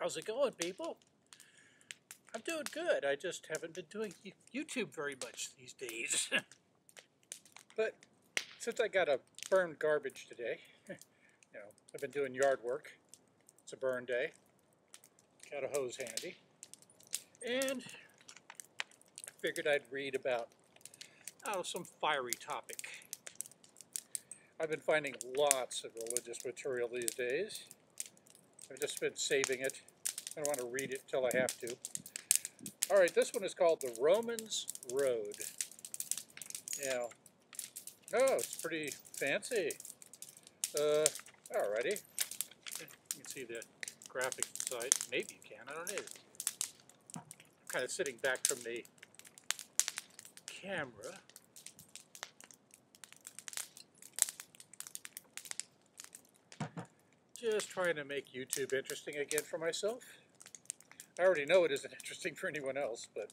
How's it going, people? I'm doing good. I just haven't been doing YouTube very much these days. but since I got a burned garbage today, you know, I've been doing yard work. It's a burn day. Got a hose handy. And figured I'd read about oh, some fiery topic. I've been finding lots of religious material these days. I've just been saving it. I don't want to read it till I have to. All right, this one is called The Romans Road. Now, Oh, it's pretty fancy. Uh, alrighty. You can see the graphic side. Maybe you can, I don't know. I'm kind of sitting back from the camera. Just trying to make YouTube interesting again for myself. I already know it isn't interesting for anyone else, but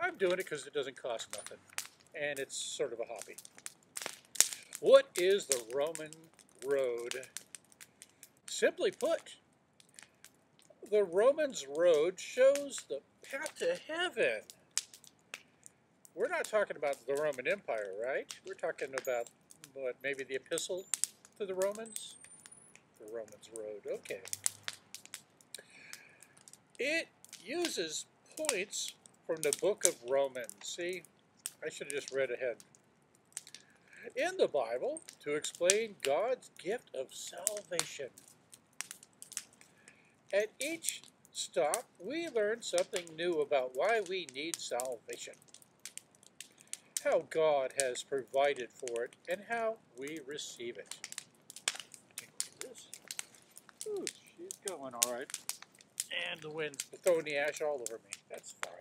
I'm doing it because it doesn't cost nothing. And it's sort of a hobby. What is the Roman road? Simply put, the Romans road shows the path to heaven. We're not talking about the Roman Empire, right? We're talking about, what, maybe the epistle to the Romans? The Romans road, okay. It uses points from the book of Romans. See, I should have just read ahead. In the Bible, to explain God's gift of salvation. At each stop, we learn something new about why we need salvation, how God has provided for it, and how we receive it. Ooh, she's going all right. And the wind's throwing the ash all over me. That's fine.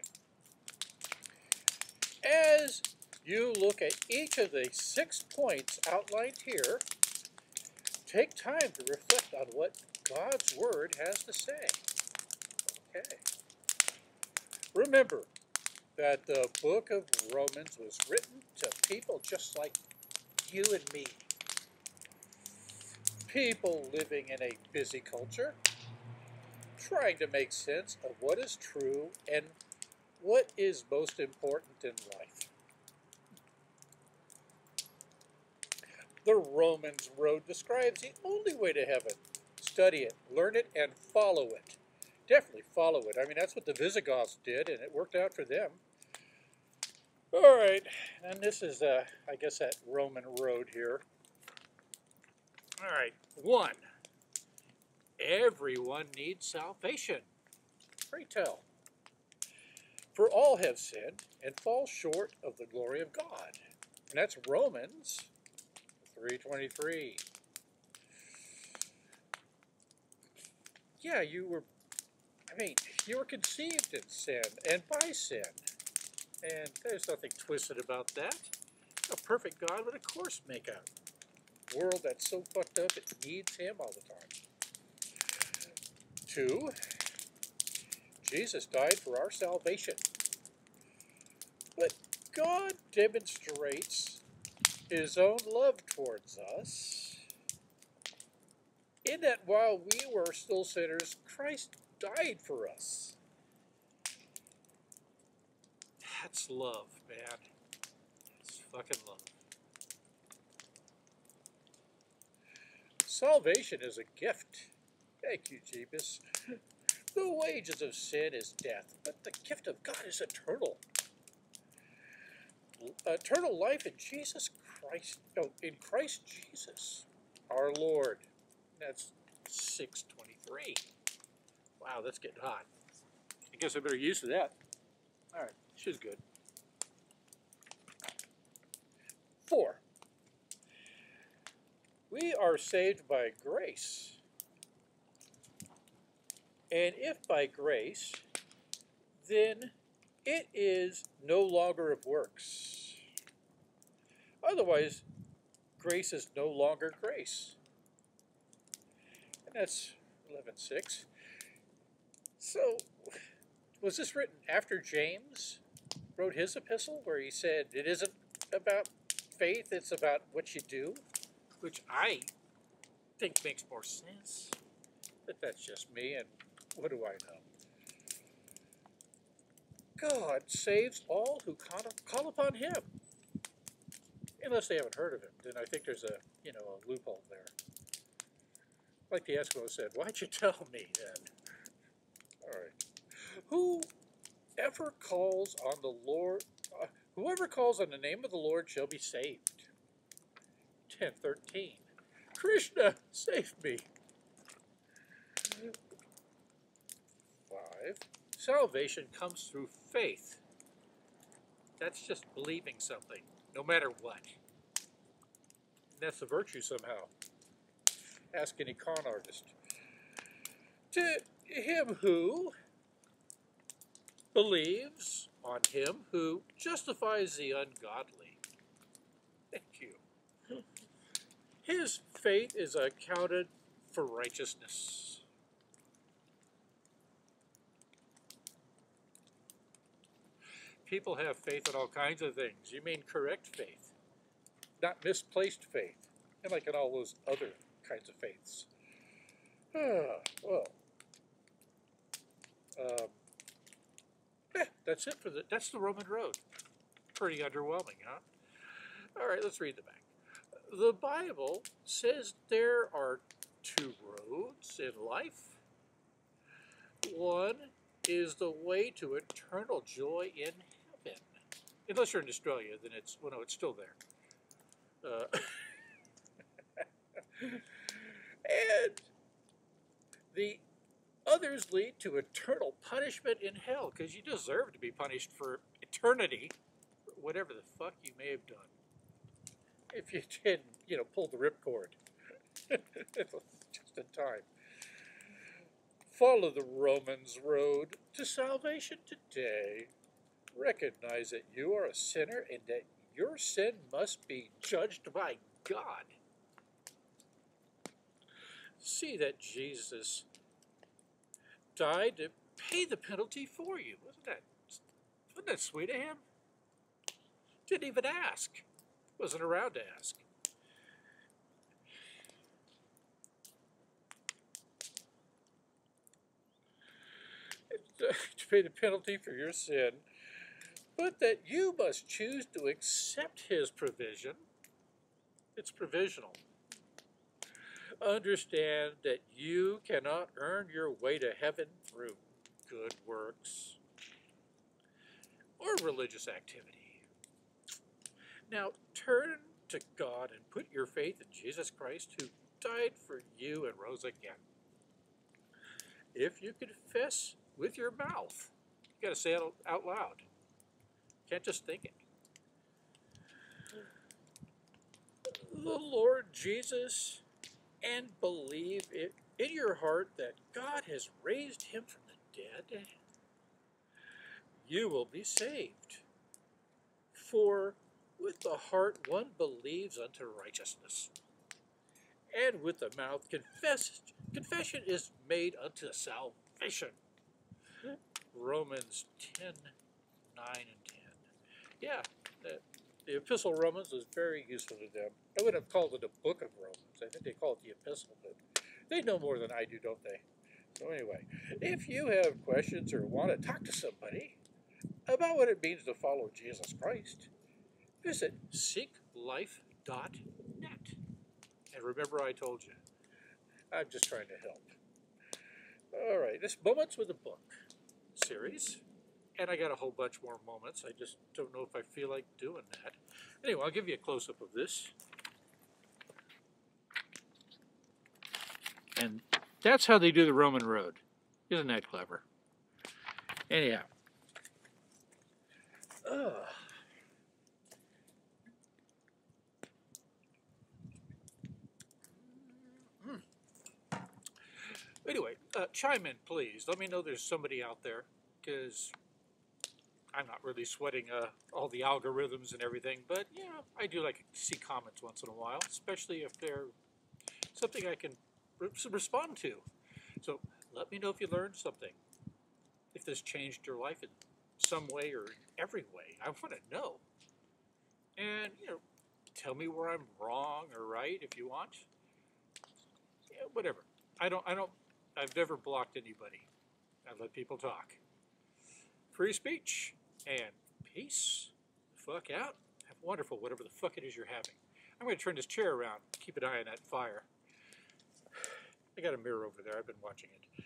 As you look at each of the six points outlined here, take time to reflect on what God's Word has to say. Okay. Remember that the book of Romans was written to people just like you and me. People living in a busy culture trying to make sense of what is true and what is most important in life. The Romans Road describes the only way to heaven. Study it, learn it, and follow it. Definitely follow it. I mean, that's what the Visigoths did, and it worked out for them. All right, and this is, uh, I guess, that Roman road here. All right, one. Everyone needs salvation. Pray tell. For all have sinned and fall short of the glory of God. And that's Romans 3.23. Yeah, you were, I mean, you were conceived in sin and by sin. And there's nothing twisted about that. A perfect God would, of course, make a world that's so fucked up it needs him all the time. Two, Jesus died for our salvation. But God demonstrates his own love towards us in that while we were still sinners, Christ died for us. That's love, man. It's fucking love. Salvation is a gift. Thank you, Jeebus. The wages of sin is death, but the gift of God is eternal. Eternal life in Jesus Christ, no, in Christ Jesus, our Lord. That's 623. Wow, that's getting hot. I guess I better use that. All right, she's good. Four. We are saved by grace and if by grace, then it is no longer of works. Otherwise, grace is no longer grace. And that's 11.6. So, was this written after James wrote his epistle where he said it isn't about faith, it's about what you do? Which I think makes more sense. But that's just me, and what do I know? God saves all who call, upon Him. Unless they haven't heard of Him, then I think there's a you know a loophole there. Like the Eskimo said, why'd you tell me then? All right. Whoever calls on the Lord, uh, whoever calls on the name of the Lord shall be saved. 1013. Krishna, save me. 5. Salvation comes through faith. That's just believing something, no matter what. And that's a virtue somehow. Ask any con artist. To him who believes on him who justifies the ungodly. Thank you. His faith is accounted for righteousness. People have faith in all kinds of things. You mean correct faith, not misplaced faith, and like in all those other kinds of faiths. Ah, well, um, yeah, that's it for the. That's the Roman road. Pretty underwhelming, huh? All right, let's read the back. The Bible says there are two roads in life. One is the way to eternal joy in. Unless you're in Australia, then it's well, no, it's still there. Uh, and the others lead to eternal punishment in hell because you deserve to be punished for eternity, whatever the fuck you may have done. If you didn't, you know, pull the ripcord just in time. Follow the Romans road to salvation today. Recognize that you are a sinner and that your sin must be judged by God. See that Jesus died to pay the penalty for you. Wasn't that, wasn't that sweet of him? Didn't even ask. Wasn't around to ask. to pay the penalty for your sin, but that you must choose to accept his provision. It's provisional. Understand that you cannot earn your way to heaven through good works or religious activity. Now turn to God and put your faith in Jesus Christ who died for you and rose again. If you confess with your mouth, you got to say it out loud. Can't just think it. The Lord Jesus and believe it in your heart that God has raised him from the dead, you will be saved. For with the heart one believes unto righteousness, and with the mouth confess, confession is made unto salvation. Romans 10, 9 and 10. Yeah, the, the Epistle Romans was very useful to them. I wouldn't have called it a book of Romans. I think they call it the Epistle, but they know more than I do, don't they? So anyway, if you have questions or want to talk to somebody about what it means to follow Jesus Christ, visit seeklife.net. And remember I told you, I'm just trying to help. All right, this Moments with a Book series. And I got a whole bunch more moments. I just don't know if I feel like doing that. Anyway, I'll give you a close-up of this. And that's how they do the Roman road. Isn't that clever? Anyhow. Uh. Anyway, uh, chime in, please. Let me know there's somebody out there, because I'm not really sweating uh, all the algorithms and everything, but, yeah, I do like to see comments once in a while, especially if they're something I can re respond to. So let me know if you learned something, if this changed your life in some way or every way. I want to know. And, you know, tell me where I'm wrong or right if you want. Yeah, whatever. I don't, I don't I've never blocked anybody. I let people talk. Free speech and peace. The fuck out. Have wonderful whatever the fuck it is you're having. I'm going to turn this chair around. Keep an eye on that fire. I got a mirror over there. I've been watching it.